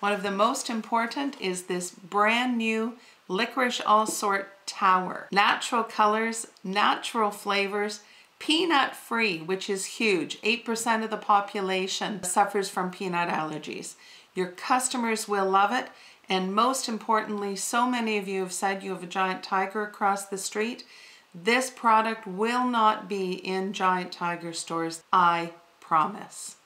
One of the most important is this brand new licorice all sort tower. Natural colors, natural flavors, peanut free, which is huge. 8% of the population suffers from peanut allergies. Your customers will love it. And most importantly, so many of you have said you have a giant tiger across the street. This product will not be in Giant Tiger stores, I promise.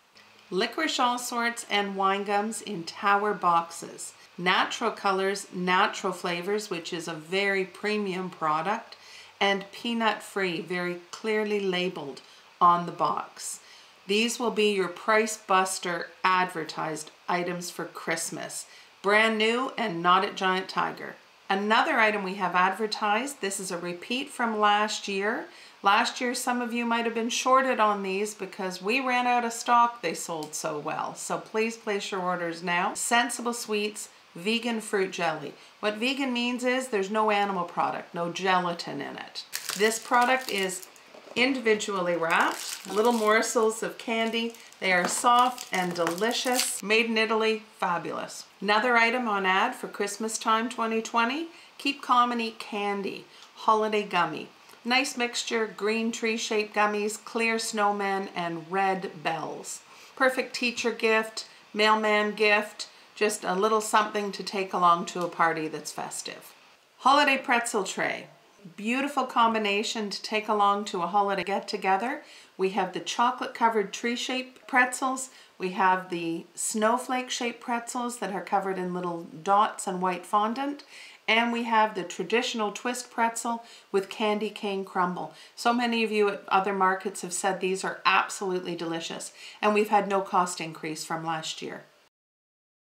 Licorice all sorts and wine gums in tower boxes. Natural colors, natural flavors, which is a very premium product, and peanut free, very clearly labeled on the box. These will be your price buster advertised items for Christmas. Brand new and not at Giant Tiger. Another item we have advertised, this is a repeat from last year. Last year, some of you might have been shorted on these because we ran out of stock. They sold so well. So please place your orders now. Sensible Sweets Vegan Fruit Jelly. What vegan means is there's no animal product, no gelatin in it. This product is individually wrapped, little morsels of candy. They are soft and delicious. Made in Italy, fabulous. Another item on ad for Christmas time 2020, Keep Calm and Eat Candy, Holiday Gummy. Nice mixture, green tree-shaped gummies, clear snowmen, and red bells. Perfect teacher gift, mailman gift, just a little something to take along to a party that's festive. Holiday pretzel tray. Beautiful combination to take along to a holiday get-together. We have the chocolate-covered tree-shaped pretzels. We have the snowflake-shaped pretzels that are covered in little dots and white fondant. And we have the traditional twist pretzel with candy cane crumble. So many of you at other markets have said these are absolutely delicious. And we've had no cost increase from last year.